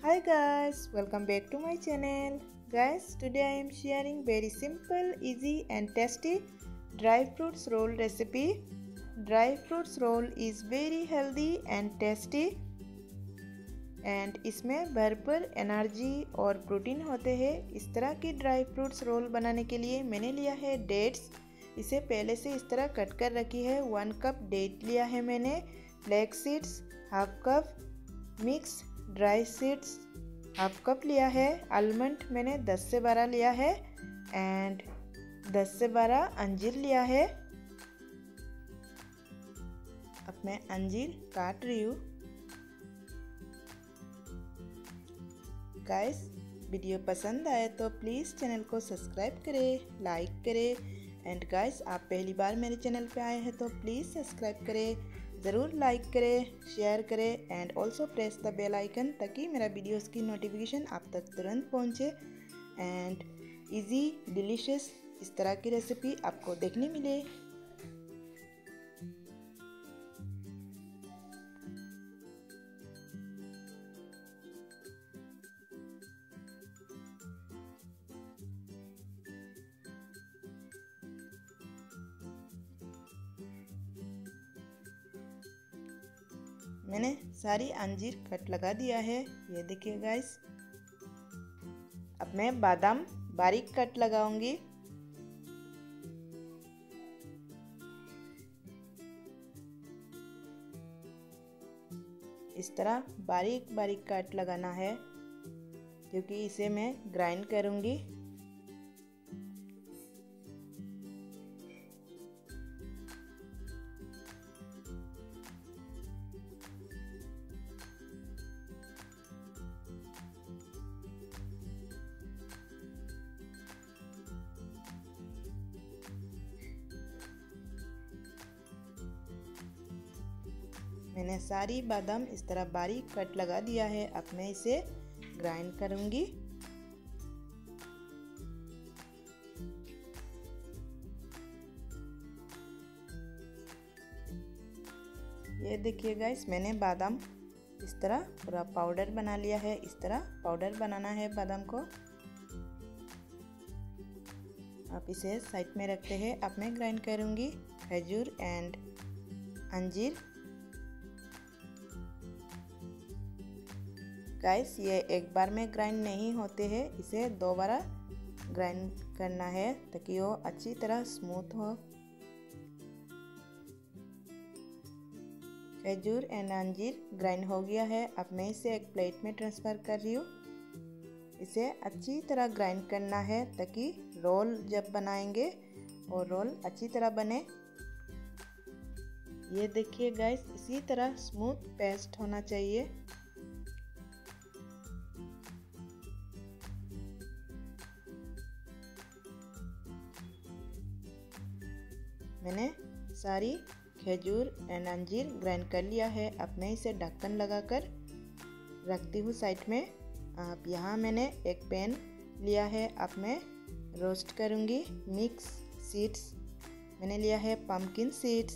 Hi guys, welcome back to my channel. Guys, today I am sharing very simple, easy and tasty dry fruits roll recipe. Dry fruits roll is very healthy and tasty and इसमें भरपूर energy और protein होते हैं इस तरह की dry fruits role बनाने के लिए मैंने लिया है डेट्स इसे पहले से इस तरह कट कर रखी है वन कप डेट लिया है मैंने black seeds half cup mix dry seeds half cup लिया है, आलमंड मैंने 10 से 12 लिया है एंड 10 से 12 अंजीर लिया है। अब मैं अंजीर काट रही हूँ। गाइस वीडियो पसंद आए तो प्लीज़ चैनल को सब्सक्राइब करें, लाइक करें एंड गाइस आप पहली बार मेरे चैनल पे आए हैं तो प्लीज़ सब्सक्राइब करें। ज़रूर लाइक करें शेयर करें and also press the bell icon ताकि मेरा वीडियोस की नोटिफिकेशन आप तक तुरंत पहुँचे। एंड इजी डिलीशियस इस तरह की रेसिपी आपको देखने मिले। मैंने सारी अंजीर कट लगा दिया है। ये देखिए गाइस अब मैं बादाम बारीक कट लगाऊँगी। इस तरह बारीक बारीक कट लगाना है, क्योंकि इसे मैं ग्राइंड करूँगी। मैंने सारी बादाम इस तरह बारीक कट लगा दिया है। अब मैं इसे ग्राइंड करूँगी। ये देखिए गाइस मैंने बादाम इस तरह पूरा पाउडर बना लिया है। इस तरह पाउडर बनाना है बादाम को। आप इसे साइड में रखते हैं। अब मैं ग्राइंड करूँगी। खजूर एंड अंजीर। गाइस, ये एक बार में ग्राइंड नहीं होते हैं। इसे दो बार ग्राइंड करना है ताकि वो अच्छी तरह स्मूथ हो। खजूर एंड अंजीर ग्राइंड हो गया है। अब मैं इसे एक प्लेट में ट्रांसफ़र कर रही हूँ। इसे अच्छी तरह ग्राइंड करना है ताकि रोल जब बनाएँगे और रोल अच्छी तरह बने। ये देखिए गाइस इसी तरह स्मूथ पेस्ट होना चाहिए। मैंने सारी खजूर एंड अंजीर ग्राइंड कर लिया है। अब मैं इसे ढक्कन लगाकर रखती हूँ साइड में। अब यहाँ मैंने एक पैन लिया है। अब मैं रोस्ट करूँगी मिक्स सीड्स मैंने लिया है pumpkin seeds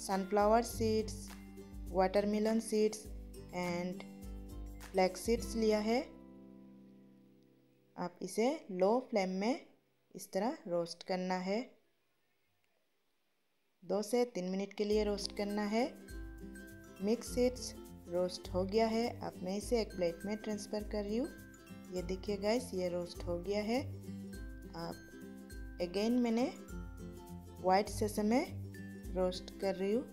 sunflower seeds watermelon seeds and black seeds लिया है। आप इसे लो फ्लेम में इस तरह रोस्ट करना है। दो से तीन मिनट के लिए रोस्ट करना है। मिक्स सीड्स रोस्ट हो गया है। अब मैं इसे एक प्लेट में ट्रांसफ़र कर रही हूँ। ये देखिए गाइस ये रोस्ट हो गया है। अब अगेन मैंने वाइट सेसमे रोस्ट कर रही हूँ।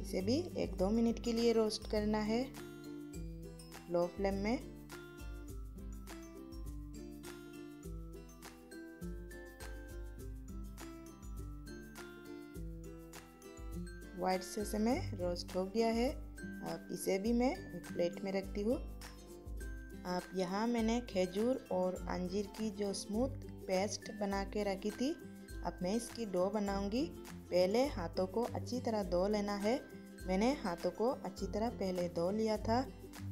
इसे भी एक दो मिनट के लिए रोस्ट करना है। लो फ्लेम में। वाइट से में रोस्ट हो गया है। अब इसे भी मैं एक प्लेट में रखती हूँ। अब यहाँ मैंने खजूर और अंजीर की जो स्मूथ पेस्ट बना के रखी थी, अब मैं इसकी डो बनाऊँगी। पहले हाथों को अच्छी तरह धो लेना है। मैंने हाथों को अच्छी तरह पहले धो लिया था।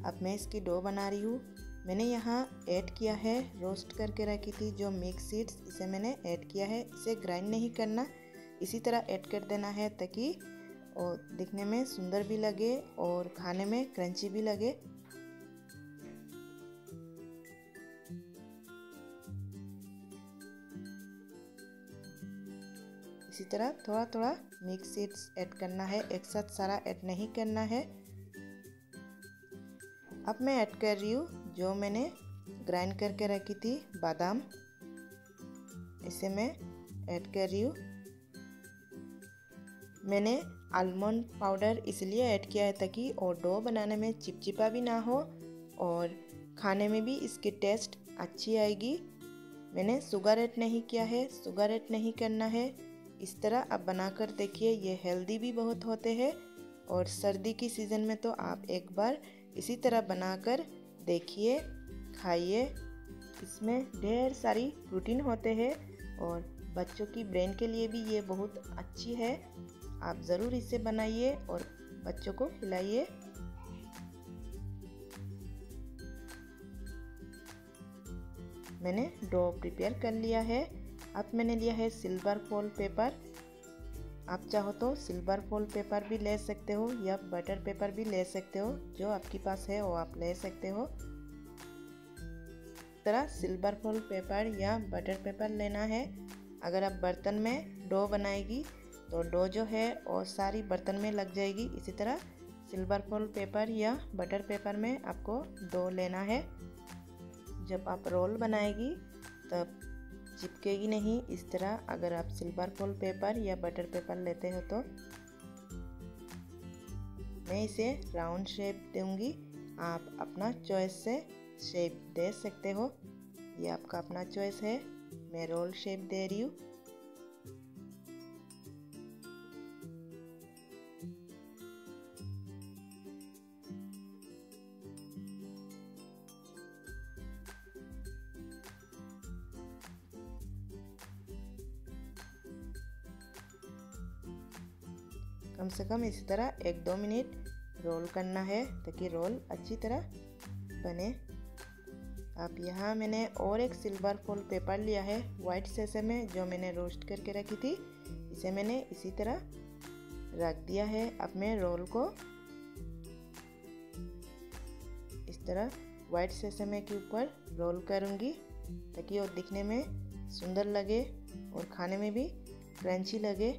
अब मैं इसकी डो बना रही हूँ। मैंने यहाँ ऐड किया है रोस्ट करके रखी थी जो मिक्स सीड्स, इसे मैंने ऐड किया है। इसे ग्राइंड नहीं करना। इसी तरह ऐड कर देना है ताकि और दिखने में सुंदर भी लगे और खाने में क्रंची भी लगे। इसी तरह थोड़ा थोड़ा मिक्स सीड्स ऐड करना है। एक साथ सारा ऐड नहीं करना है। अब मैं ऐड कर रही हूँ जो मैंने ग्राइंड करके रखी थी, बादाम। इसे मैं ऐड कर रही हूँ। मैंने आलमंड पाउडर इसलिए ऐड किया है ताकि और डो बनाने में चिपचिपा भी ना हो और खाने में भी इसकी टेस्ट अच्छी आएगी। मैंने शुगर ऐड नहीं किया है शुगर ऐड नहीं करना है। इस तरह आप बनाकर देखिए ये हेल्दी भी बहुत होते हैं और सर्दी की सीज़न में तो आप एक बार इसी तरह बनाकर देखिए, खाइए। इसमें ढेर सारी प्रोटीन होते हैं और बच्चों की ब्रेन के लिए भी ये बहुत अच्छी है। आप ज़रूर इसे बनाइए और बच्चों को खिलाइए। मैंने डो प्रिपेयर कर लिया है। अब मैंने लिया है सिल्वर फॉल पेपर आप चाहो तो सिल्वर फॉल पेपर भी ले सकते हो या बटर पेपर भी ले सकते हो। जो आपके पास है वो आप ले सकते हो। तरह सिल्वर फॉल पेपर या बटर पेपर लेना है। अगर आप बर्तन में डो बनाएगी तो डो जो है वो सारी बर्तन में लग जाएगी। इसी तरह सिल्वर फॉल पेपर या बटर पेपर में आपको डो लेना है। जब आप रोल बनाएगी, तब चिपकेगी नहीं। इस तरह अगर आप सिल्वर फॉल पेपर या बटर पेपर लेते हो तो। मैं इसे राउंड शेप दूँगी। आप अपना चॉइस से शेप दे सकते हो। ये आपका अपना चॉइस है। मैं रोल शेप दे रही हूँ। कम से कम इसी तरह एक दो मिनट रोल करना है ताकि रोल अच्छी तरह बने। अब यहाँ मैंने और एक सिल्वर फॉल पेपर लिया है वाइट सेसे में, जो मैंने रोस्ट करके रखी थी। इसे मैंने इसी तरह रख दिया है अब मैं रोल को। इस तरह वाइट सेसमे के ऊपर रोल करूँगी ताकि वो दिखने में सुंदर लगे और खाने में भी क्रंची लगे।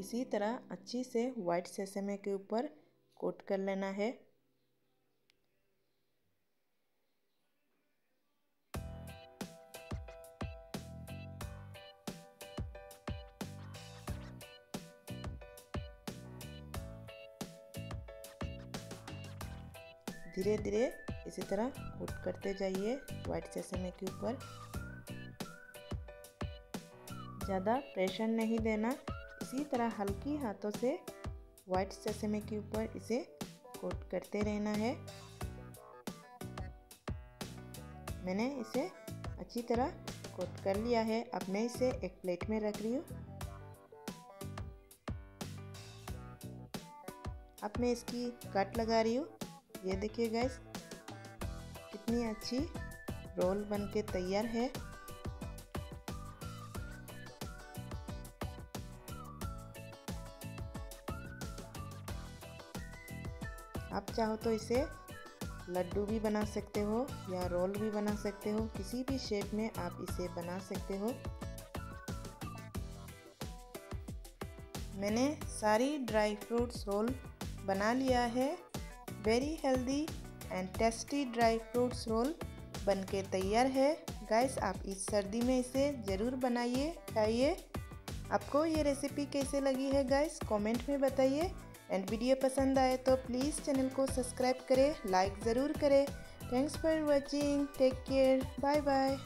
इसी तरह अच्छी से वाइट सेसेमे के ऊपर कोट कर लेना है। धीरे धीरे इसी तरह कोट करते जाइए वाइट सेसेमे के ऊपर। ज़्यादा प्रेशर नहीं देना। इसी तरह हल्की हाथों से वाइट सेसेमे के ऊपर इसे कोट करते रहना है। मैंने इसे अच्छी तरह कोट कर लिया है। अब मैं इसे एक प्लेट में रख रही हूँ। अब मैं इसकी कट लगा रही हूँ। ये देखिए गैस कितनी अच्छी रोल बन के तैयार है। चाहो तो इसे लड्डू भी बना सकते हो या रोल भी बना सकते हो। किसी भी शेप में आप इसे बना सकते हो। मैंने सारी ड्राई फ्रूट्स रोल बना लिया है। Very healthy and tasty dry fruits roll बन के तैयार है। गाइस आप इस सर्दी में इसे ज़रूर बनाइए, खाइए। आपको ये रेसिपी कैसे लगी है गाइस कमेंट में बताइए। एंड वीडियो पसंद आए तो प्लीज़ चैनल को सब्सक्राइब करें लाइक ज़रूर करें। Thanks for watching take care bye bye